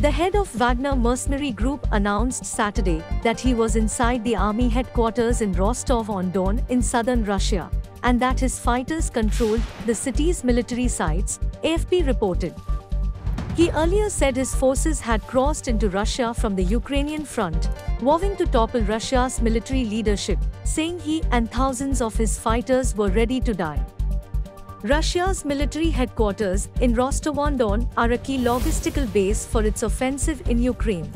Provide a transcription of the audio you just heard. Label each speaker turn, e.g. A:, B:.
A: The head of Wagner mercenary group announced Saturday that he was inside the army headquarters in Rostov-on-Don in southern Russia, and that his fighters controlled the city's military sites, AFP reported. He earlier said his forces had crossed into Russia from the Ukrainian front, vowing to topple Russia's military leadership, saying he and thousands of his fighters were ready to die. Russia's military headquarters in Rostov-on-Don are a key logistical base for its offensive in Ukraine.